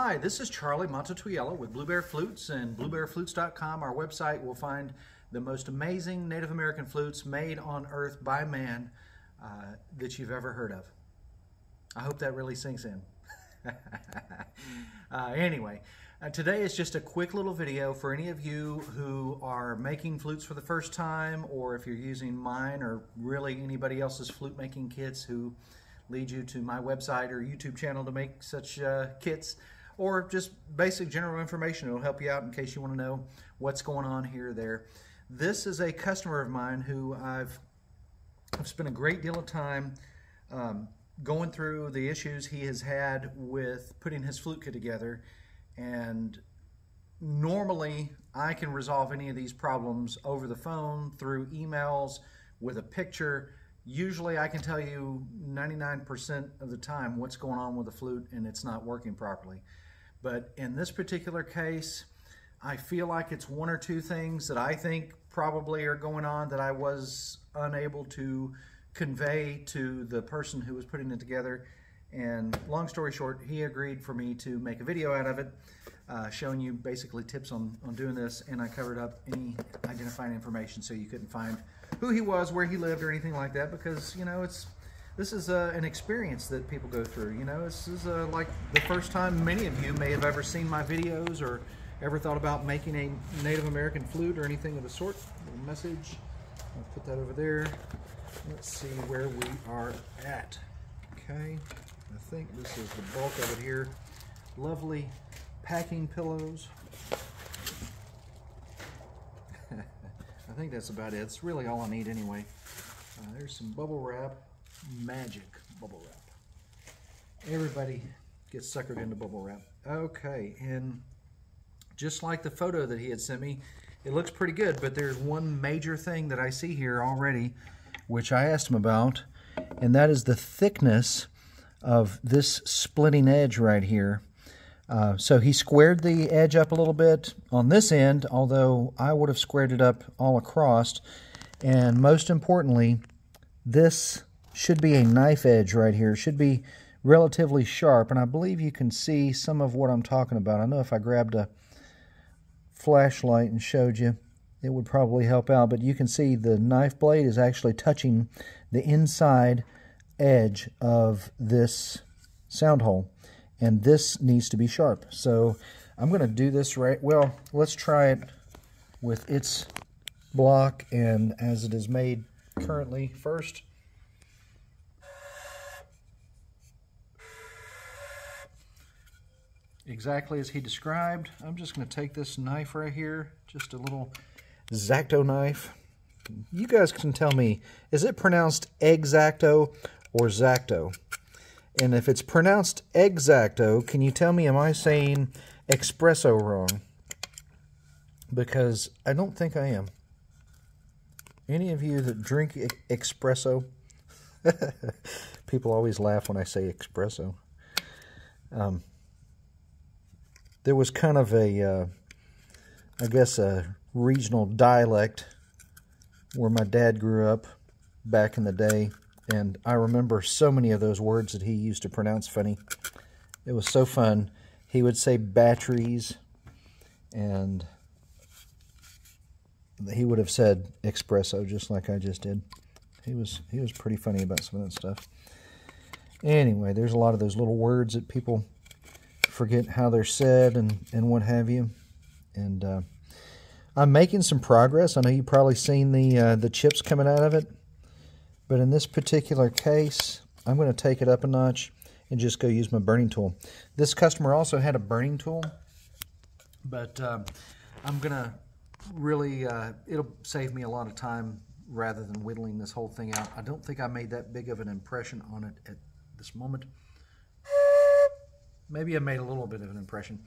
Hi, this is Charlie Mato-Toyela with Blue Bear Flutes and bluebearflutes.com. Our website will find the most amazing Native American flutes made on earth by man uh, that you've ever heard of. I hope that really sinks in. uh, anyway, uh, today is just a quick little video for any of you who are making flutes for the first time or if you're using mine or really anybody else's flute making kits who lead you to my website or YouTube channel to make such uh, kits or just basic general information. It'll help you out in case you want to know what's going on here or there. This is a customer of mine who I've, I've spent a great deal of time um, going through the issues he has had with putting his flute kit together. And normally I can resolve any of these problems over the phone, through emails, with a picture. Usually I can tell you 99% of the time what's going on with the flute and it's not working properly. But in this particular case, I feel like it's one or two things that I think probably are going on that I was unable to convey to the person who was putting it together. And long story short, he agreed for me to make a video out of it, uh, showing you basically tips on, on doing this. And I covered up any identifying information so you couldn't find who he was, where he lived, or anything like that because, you know, it's this is uh, an experience that people go through. You know, this is uh, like the first time many of you may have ever seen my videos or ever thought about making a Native American flute or anything of the sort. A message. I'll put that over there. Let's see where we are at. Okay, I think this is the bulk of it here. Lovely packing pillows. I think that's about it. It's really all I need anyway. Uh, there's some bubble wrap magic bubble wrap. Everybody gets suckered into bubble wrap. Okay, and just like the photo that he had sent me, it looks pretty good, but there's one major thing that I see here already, which I asked him about, and that is the thickness of this splitting edge right here. Uh, so he squared the edge up a little bit on this end, although I would have squared it up all across. And most importantly, this should be a knife edge right here. It should be relatively sharp, and I believe you can see some of what I'm talking about. I know if I grabbed a flashlight and showed you, it would probably help out, but you can see the knife blade is actually touching the inside edge of this sound hole, and this needs to be sharp. So I'm going to do this right, well, let's try it with its block and as it is made currently first. Exactly as he described. I'm just going to take this knife right here, just a little X-Acto knife. You guys can tell me, is it pronounced exacto or Zacto? And if it's pronounced X-Acto, can you tell me, am I saying espresso wrong? Because I don't think I am. Any of you that drink espresso? People always laugh when I say espresso. Um, there was kind of a, uh, I guess, a regional dialect where my dad grew up back in the day, and I remember so many of those words that he used to pronounce funny. It was so fun. He would say batteries, and he would have said espresso just like I just did. He was he was pretty funny about some of that stuff. Anyway, there's a lot of those little words that people forget how they're said and, and what have you. And uh, I'm making some progress. I know you've probably seen the, uh, the chips coming out of it. But in this particular case, I'm going to take it up a notch and just go use my burning tool. This customer also had a burning tool, but uh, I'm going to really, uh, it'll save me a lot of time rather than whittling this whole thing out. I don't think I made that big of an impression on it at this moment. Maybe I made a little bit of an impression.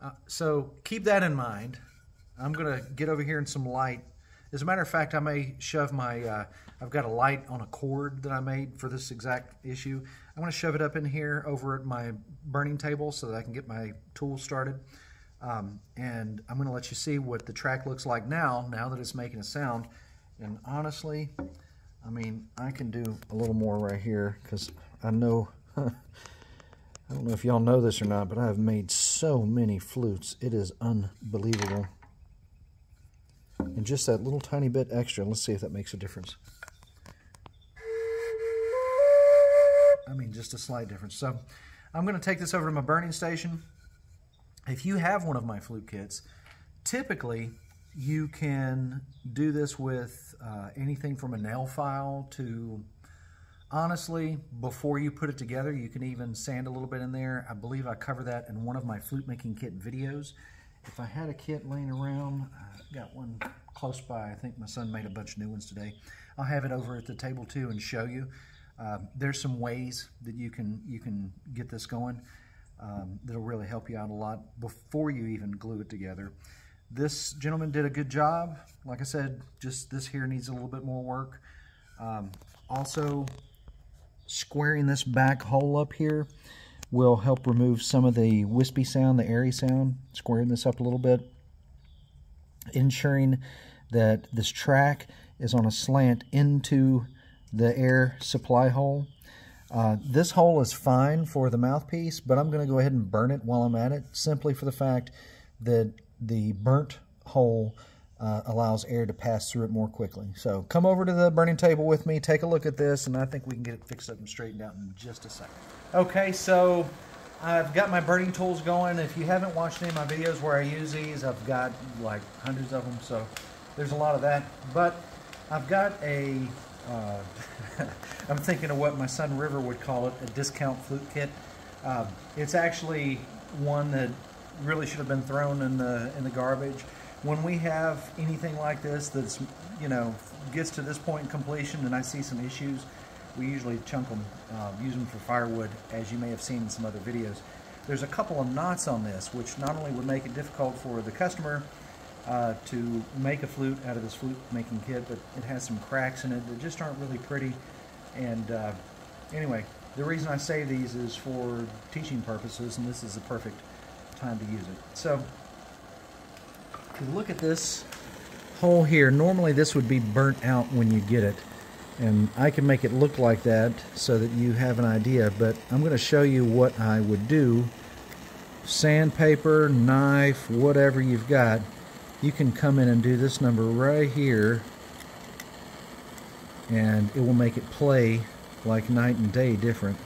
Uh, so keep that in mind. I'm going to get over here in some light. As a matter of fact, I may shove my, uh, I've got a light on a cord that I made for this exact issue. I'm going to shove it up in here over at my burning table so that I can get my tool started. Um, and I'm going to let you see what the track looks like now, now that it's making a sound. And honestly, I mean, I can do a little more right here because I know I don't know if y'all know this or not, but I've made so many flutes. It is unbelievable. And just that little tiny bit extra, let's see if that makes a difference. I mean, just a slight difference. So I'm going to take this over to my burning station. If you have one of my flute kits, typically you can do this with uh, anything from a nail file to, honestly, before you put it together, you can even sand a little bit in there. I believe I cover that in one of my flute making kit videos. If I had a kit laying around, I got one close by. I think my son made a bunch of new ones today. I'll have it over at the table too and show you. Um, there's some ways that you can you can get this going um, that'll really help you out a lot before you even glue it together. This gentleman did a good job. Like I said, just this here needs a little bit more work. Um, also, squaring this back hole up here will help remove some of the wispy sound, the airy sound, squaring this up a little bit, ensuring that this track is on a slant into the air supply hole. Uh, this hole is fine for the mouthpiece, but I'm going to go ahead and burn it while I'm at it, simply for the fact that the burnt hole uh, allows air to pass through it more quickly. So come over to the burning table with me, take a look at this, and I think we can get it fixed up and straightened out in just a second. Okay, so I've got my burning tools going. If you haven't watched any of my videos where I use these, I've got like hundreds of them, so there's a lot of that. But I've got a uh, I'm thinking of what my son River would call it, a discount flute kit. Uh, it's actually one that really should have been thrown in the in the garbage. When we have anything like this that's you know gets to this point in completion and I see some issues, we usually chunk them, uh, use them for firewood, as you may have seen in some other videos. There's a couple of knots on this, which not only would make it difficult for the customer uh, to make a flute out of this flute making kit, but it has some cracks in it that just aren't really pretty. And uh, anyway, the reason I say these is for teaching purposes, and this is the perfect time to use it. So, look at this hole here, normally this would be burnt out when you get it. And I can make it look like that so that you have an idea, but I'm going to show you what I would do. Sandpaper, knife, whatever you've got, you can come in and do this number right here and it will make it play like night and day different.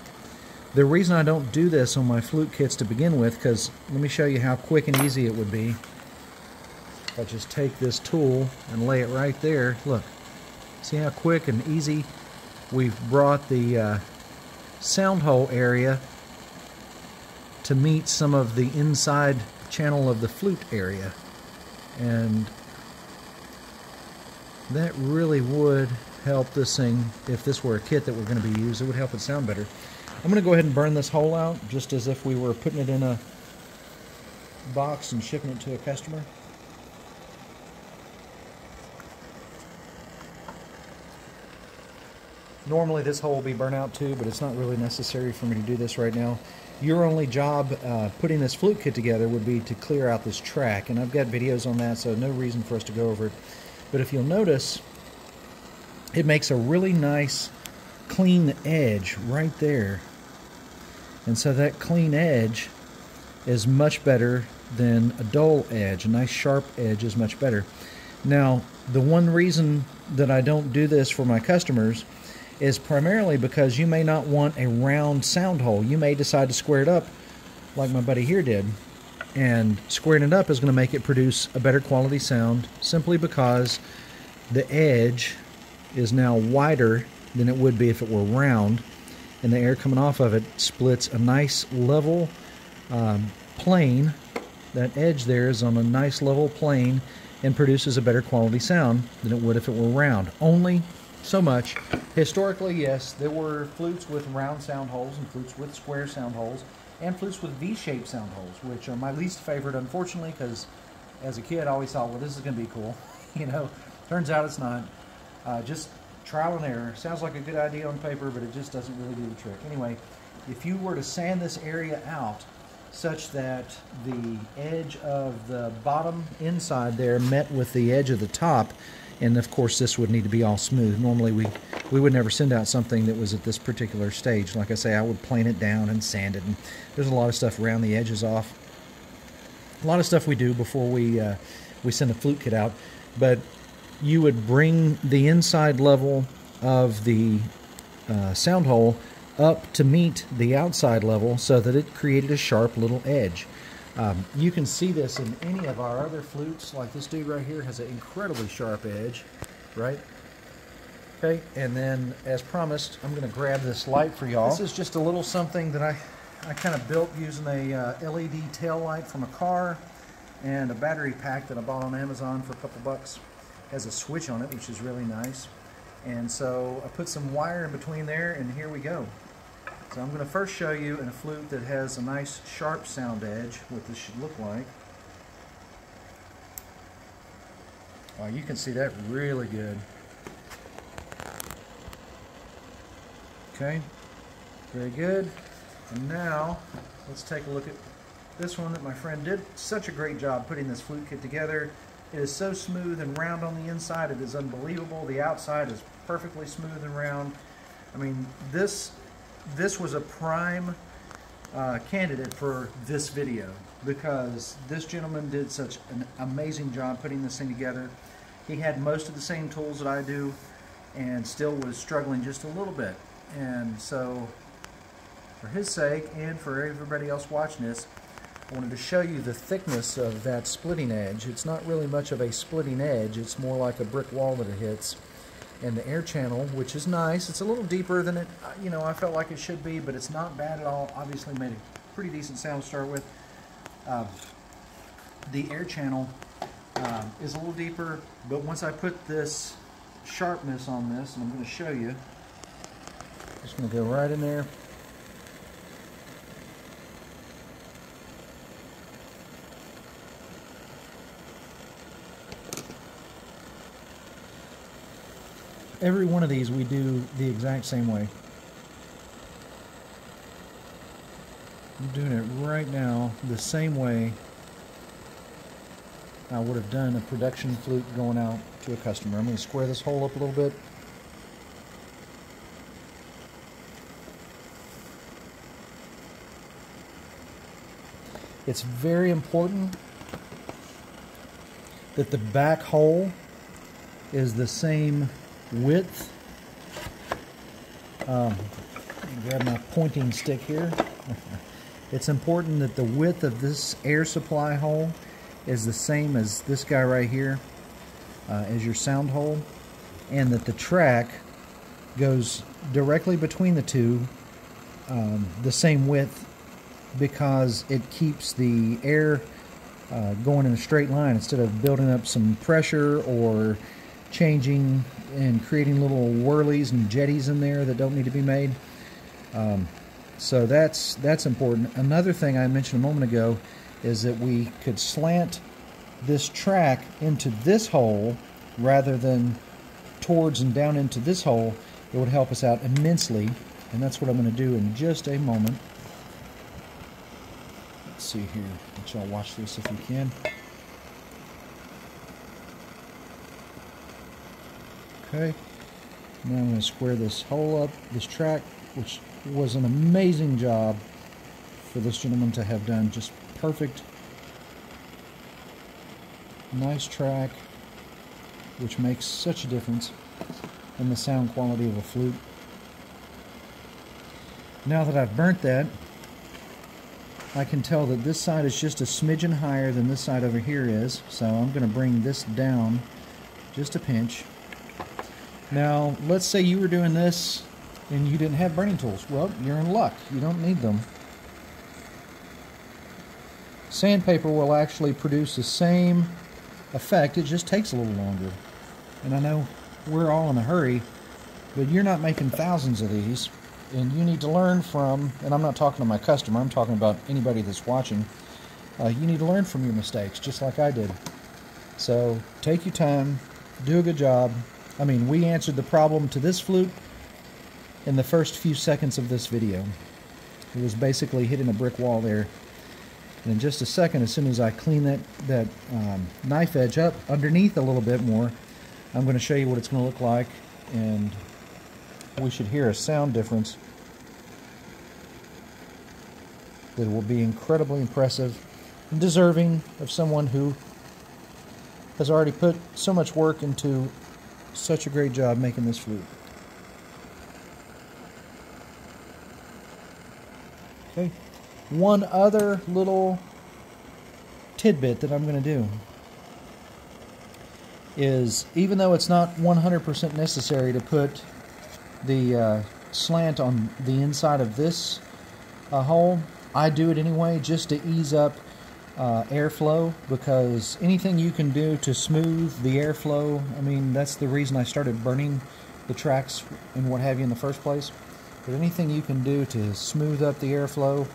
The reason I don't do this on my flute kits to begin with, because let me show you how quick and easy it would be. If I just take this tool and lay it right there, look, see how quick and easy we've brought the uh, sound hole area to meet some of the inside channel of the flute area. And that really would help this thing if this were a kit that we were going to be used it would help it sound better. I'm going to go ahead and burn this hole out just as if we were putting it in a box and shipping it to a customer normally this hole will be burnt out too but it's not really necessary for me to do this right now. Your only job uh, putting this flute kit together would be to clear out this track and I've got videos on that so no reason for us to go over it. But if you'll notice it makes a really nice clean edge right there. And so that clean edge is much better than a dull edge. A nice sharp edge is much better. Now the one reason that I don't do this for my customers is primarily because you may not want a round sound hole. You may decide to square it up like my buddy here did. And squaring it up is going to make it produce a better quality sound simply because the edge is now wider than it would be if it were round. And the air coming off of it splits a nice level um, plane. That edge there is on a nice level plane and produces a better quality sound than it would if it were round. Only so much. Historically, yes, there were flutes with round sound holes and flutes with square sound holes and flutes with V-shaped sound holes, which are my least favorite, unfortunately, because as a kid, I always thought, well, this is going to be cool. you know, turns out it's not. Uh, just trial and error. Sounds like a good idea on paper, but it just doesn't really do the trick. Anyway, if you were to sand this area out such that the edge of the bottom inside there met with the edge of the top, And of course, this would need to be all smooth. Normally, we, we would never send out something that was at this particular stage. Like I say, I would plane it down and sand it. And there's a lot of stuff around the edges off. A lot of stuff we do before we, uh, we send a flute kit out. But you would bring the inside level of the uh, sound hole up to meet the outside level so that it created a sharp little edge. Um, you can see this in any of our other flutes, like this dude right here has an incredibly sharp edge, right? Okay, and then as promised, I'm to grab this light for y'all. This is just a little something that I, I kind of built using a uh, LED tail light from a car and a battery pack that I bought on Amazon for a couple bucks. has a switch on it, which is really nice. And so I put some wire in between there, and here we go. So I'm going to first show you in a flute that has a nice sharp sound edge what this should look like. Wow, you can see that really good. Okay, very good. And now, let's take a look at this one that my friend did such a great job putting this flute kit together. It is so smooth and round on the inside, it is unbelievable. The outside is perfectly smooth and round. I mean, this this was a prime uh, candidate for this video because this gentleman did such an amazing job putting this thing together. He had most of the same tools that I do and still was struggling just a little bit. And so for his sake and for everybody else watching this, I wanted to show you the thickness of that splitting edge. It's not really much of a splitting edge, it's more like a brick wall that it hits and the air channel, which is nice. It's a little deeper than it, uh, you know, I felt like it should be, but it's not bad at all. Obviously made a pretty decent sound to start with. Uh, the air channel uh, is a little deeper, but once I put this sharpness on this, and I'm going to show you, just going to go right in there. Every one of these we do the exact same way. I'm doing it right now the same way I would have done a production flute going out to a customer. I'm going to square this hole up a little bit. It's very important that the back hole is the same width. Um, grab my pointing stick here. it's important that the width of this air supply hole is the same as this guy right here, uh, as your sound hole, and that the track goes directly between the two, um, the same width, because it keeps the air uh, going in a straight line instead of building up some pressure or changing and creating little whirlies and jetties in there that don't need to be made. Um, so that's that's important. Another thing I mentioned a moment ago is that we could slant this track into this hole rather than towards and down into this hole. It would help us out immensely, and that's what I'm going to do in just a moment. Let's see here. Let y'all watch this if you can. Okay. Now I'm going to square this hole up, this track, which was an amazing job for this gentleman to have done. Just perfect. Nice track, which makes such a difference in the sound quality of a flute. Now that I've burnt that, I can tell that this side is just a smidgen higher than this side over here is. So I'm going to bring this down just a pinch. Now, let's say you were doing this and you didn't have burning tools. Well, you're in luck. You don't need them. Sandpaper will actually produce the same effect. It just takes a little longer. And I know we're all in a hurry, but you're not making thousands of these. And you need to learn from, and I'm not talking to my customer, I'm talking about anybody that's watching. Uh, you need to learn from your mistakes, just like I did. So take your time, do a good job, I mean, we answered the problem to this flute in the first few seconds of this video. It was basically hitting a brick wall there. And in just a second, as soon as I clean that, that um, knife edge up underneath a little bit more, I'm going to show you what it's going to look like, and we should hear a sound difference that will be incredibly impressive and deserving of someone who has already put so much work into such a great job making this flute. Okay, one other little tidbit that I'm going to do is even though it's not 100% necessary to put the uh, slant on the inside of this uh, hole, I do it anyway just to ease up uh, airflow because anything you can do to smooth the airflow, I mean, that's the reason I started burning the tracks and what have you in the first place. But anything you can do to smooth up the airflow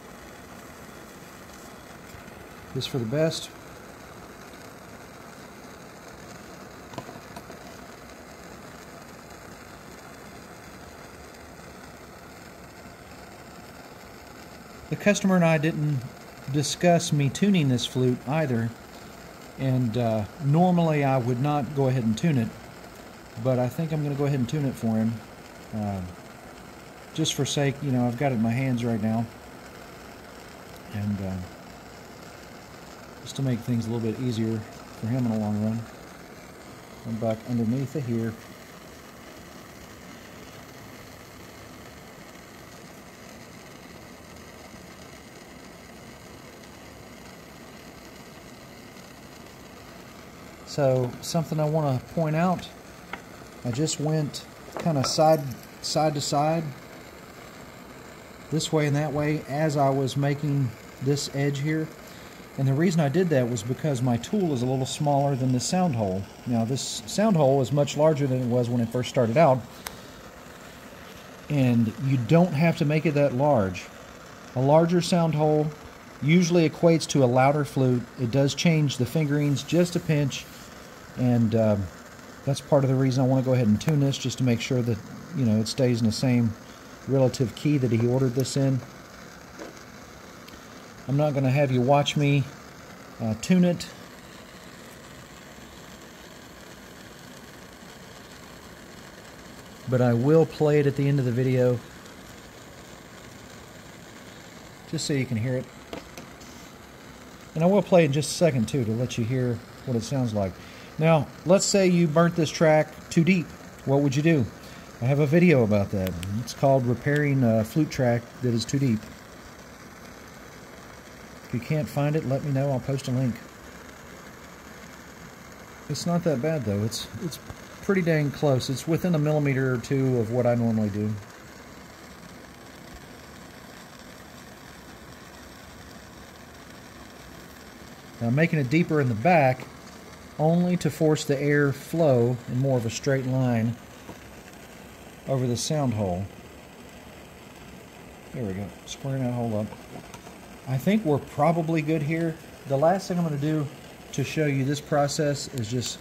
is for the best. The customer and I didn't discuss me tuning this flute either. And uh, normally I would not go ahead and tune it, but I think I'm going to go ahead and tune it for him. Uh, just for sake, you know, I've got it in my hands right now. And uh, just to make things a little bit easier for him in the long run. I'm back underneath it here. So something I want to point out, I just went kind of side side to side this way and that way as I was making this edge here. And the reason I did that was because my tool is a little smaller than the sound hole. Now this sound hole is much larger than it was when it first started out. And you don't have to make it that large. A larger sound hole usually equates to a louder flute. It does change the fingerings just a pinch and um, that's part of the reason I want to go ahead and tune this just to make sure that you know it stays in the same relative key that he ordered this in. I'm not going to have you watch me uh, tune it. But I will play it at the end of the video just so you can hear it. And I will play in just a second too to let you hear what it sounds like now, let's say you burnt this track too deep. What would you do? I have a video about that. It's called Repairing a Flute Track That Is Too Deep. If you can't find it, let me know. I'll post a link. It's not that bad, though. It's, it's pretty dang close. It's within a millimeter or two of what I normally do. Now, making it deeper in the back only to force the air flow in more of a straight line over the sound hole. There we go, squaring that hole up. I think we're probably good here. The last thing I'm going to do to show you this process is just,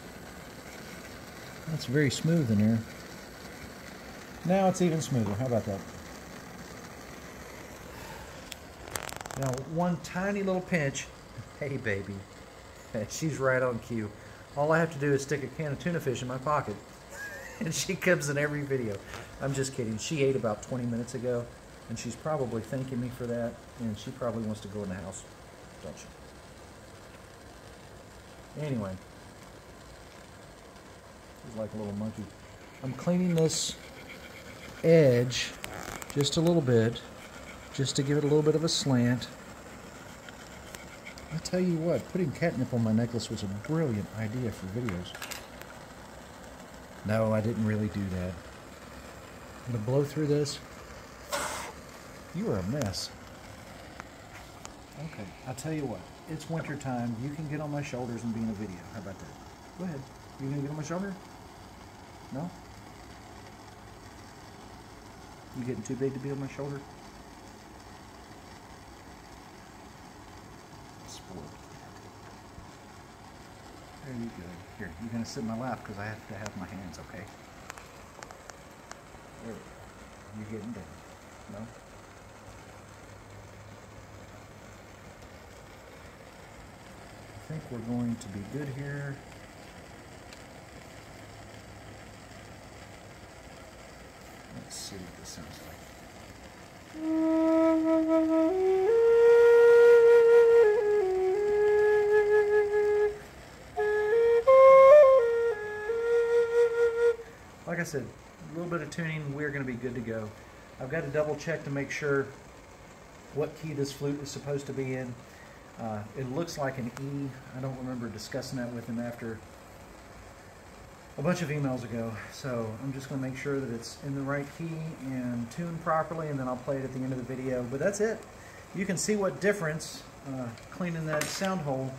that's very smooth in here. Now it's even smoother, how about that? Now one tiny little pinch, hey baby, she's right on cue. All I have to do is stick a can of tuna fish in my pocket, and she comes in every video. I'm just kidding. She ate about 20 minutes ago, and she's probably thanking me for that, and she probably wants to go in the house, don't she? Anyway, she's like a little monkey. I'm cleaning this edge just a little bit, just to give it a little bit of a slant. I tell you what, putting catnip on my necklace was a brilliant idea for videos. No, I didn't really do that. I'm to blow through this. You are a mess. Okay, I'll tell you what. It's winter time. You can get on my shoulders and be in a video. How about that? Go ahead. You gonna get on my shoulder? No? You getting too big to be on my shoulder? you. Here, you're going to sit in my lap because I have to have my hands, okay? There You're getting down. No? I think we're going to be good here. Let's see what this sounds like. Said, a little bit of tuning, we're going to be good to go. I've got to double check to make sure what key this flute is supposed to be in. Uh, it looks like an E. I don't remember discussing that with him after a bunch of emails ago. So I'm just going to make sure that it's in the right key and tuned properly, and then I'll play it at the end of the video. But that's it. You can see what difference uh, cleaning that sound hole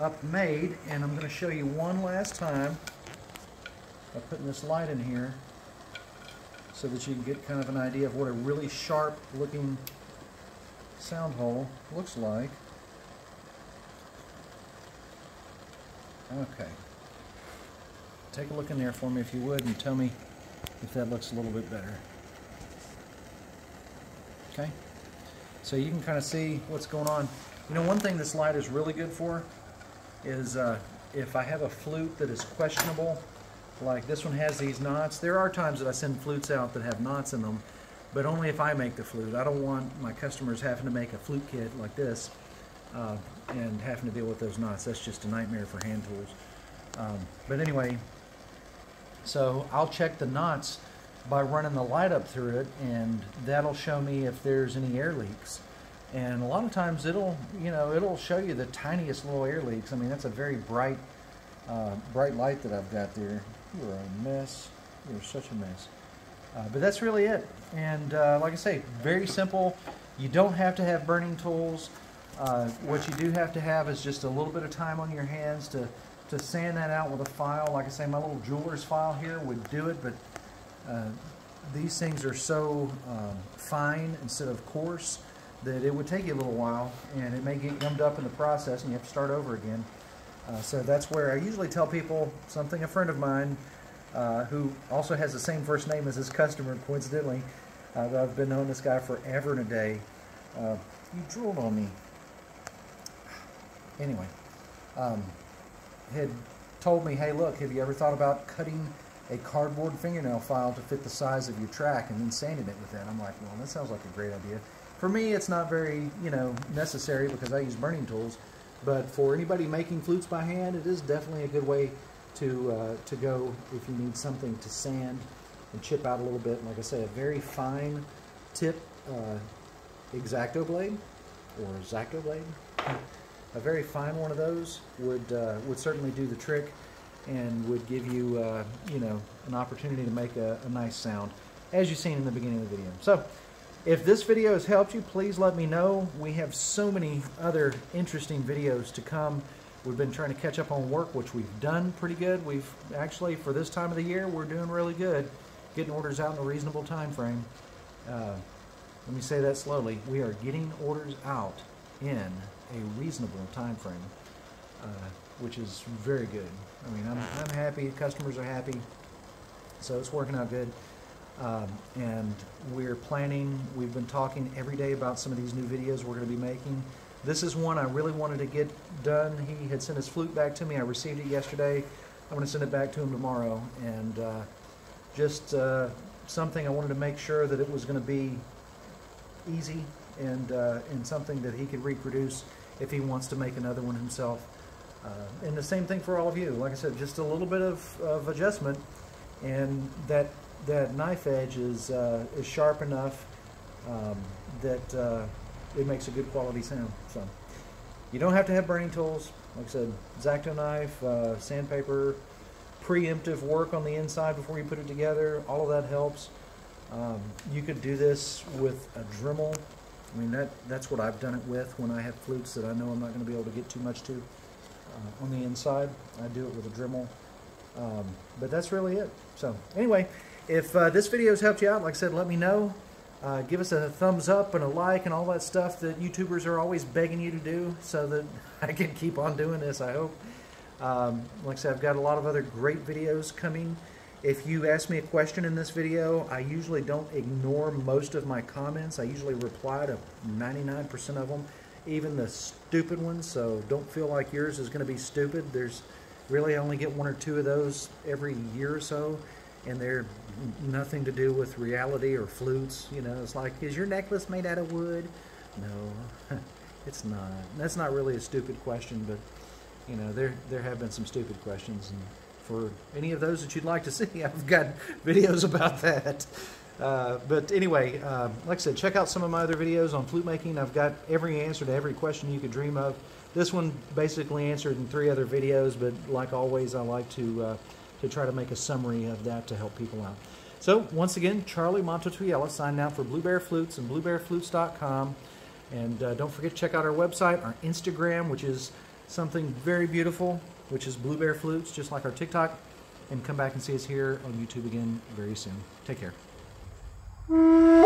up made, and I'm going to show you one last time by putting this light in here so that you can get kind of an idea of what a really sharp looking sound hole looks like. Okay. Take a look in there for me if you would and tell me if that looks a little bit better. Okay. So you can kind of see what's going on. You know, one thing this light is really good for is uh, if I have a flute that is questionable, like this one has these knots. There are times that I send flutes out that have knots in them, but only if I make the flute. I don't want my customers having to make a flute kit like this uh, and having to deal with those knots. That's just a nightmare for hand tools. Um, but anyway, so I'll check the knots by running the light up through it and that'll show me if there's any air leaks. And a lot of times it'll, you know, it'll show you the tiniest little air leaks. I mean, that's a very bright, uh, bright light that I've got there. You're a mess. You're such a mess. Uh, but that's really it. And uh, like I say, very simple. You don't have to have burning tools. Uh, what you do have to have is just a little bit of time on your hands to, to sand that out with a file. Like I say, my little jeweler's file here would do it, but uh, these things are so um, fine instead of coarse that it would take you a little while and it may get gummed up in the process and you have to start over again. Uh, so that's where I usually tell people something a friend of mine uh, who also has the same first name as his customer, coincidentally, uh, I've been knowing this guy forever and a day. Uh, you drooled on me. Anyway, um, had told me, hey, look, have you ever thought about cutting a cardboard fingernail file to fit the size of your track and then sanding it with that? I'm like, well, that sounds like a great idea. For me, it's not very, you know, necessary because I use burning tools. But for anybody making flutes by hand, it is definitely a good way to, uh, to go if you need something to sand and chip out a little bit. Like I say, a very fine tip uh, X-Acto blade or Zacto blade. A very fine one of those would, uh, would certainly do the trick and would give you, uh, you know, an opportunity to make a, a nice sound, as you've seen in the beginning of the video. So, if this video has helped you, please let me know. We have so many other interesting videos to come. We've been trying to catch up on work, which we've done pretty good. We've actually, for this time of the year, we're doing really good, getting orders out in a reasonable time frame. Uh, let me say that slowly. We are getting orders out in a reasonable time frame, uh, which is very good. I mean, I'm, I'm happy. Customers are happy. So it's working out good. Um, and we're planning, we've been talking every day about some of these new videos we're going to be making. This is one I really wanted to get done. He had sent his flute back to me. I received it yesterday. I'm going to send it back to him tomorrow. And uh, just uh, something I wanted to make sure that it was going to be easy and, uh, and something that he could reproduce if he wants to make another one himself. Uh, and the same thing for all of you. Like I said, just a little bit of, of adjustment and that that knife edge is uh, is sharp enough um, that uh, it makes a good quality sound. So you don't have to have burning tools. Like I said, X-Acto knife, uh, sandpaper, preemptive work on the inside before you put it together. All of that helps. Um, you could do this with a Dremel. I mean that that's what I've done it with when I have flutes that I know I'm not going to be able to get too much to uh, on the inside. I do it with a Dremel. Um, but that's really it. So anyway, if uh, this video has helped you out, like I said, let me know. Uh, give us a thumbs up and a like and all that stuff that YouTubers are always begging you to do so that I can keep on doing this, I hope. Um, like I said, I've got a lot of other great videos coming. If you ask me a question in this video, I usually don't ignore most of my comments. I usually reply to 99% of them, even the stupid ones, so don't feel like yours is going to be stupid. There's really I only get one or two of those every year or so and they're nothing to do with reality or flutes. You know, it's like, is your necklace made out of wood? No, it's not. That's not really a stupid question, but you know, there there have been some stupid questions, and for any of those that you'd like to see, I've got videos about that. Uh, but anyway, uh, like I said, check out some of my other videos on flute making. I've got every answer to every question you could dream of. This one basically answered in three other videos, but like always, I like to uh, to try to make a summary of that to help people out. So once again, Charlie Mato-Toyela signed out for Blue Bear Flutes and BlueBearFlutes.com. And uh, don't forget to check out our website, our Instagram, which is something very beautiful, which is Blue Bear Flutes, just like our TikTok. And come back and see us here on YouTube again very soon. Take care.